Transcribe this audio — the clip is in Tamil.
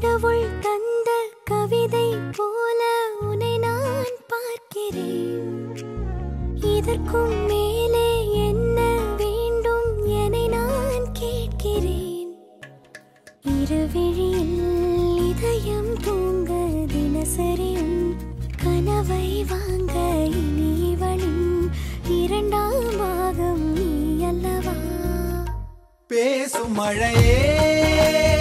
கடவுள் தந்த கவிதை போல உன்னை நான் பார்க்கிறேன். இதற்கும் மேலே என்ன வேண்டும் என நான் கேட்கிறேன். இருவிழியில் இதயம் தூங்க தினசரியும் கனவை வாங்க இனி இரண்டாம் பாகம் நீ அல்லவா? பேசும் மழையே.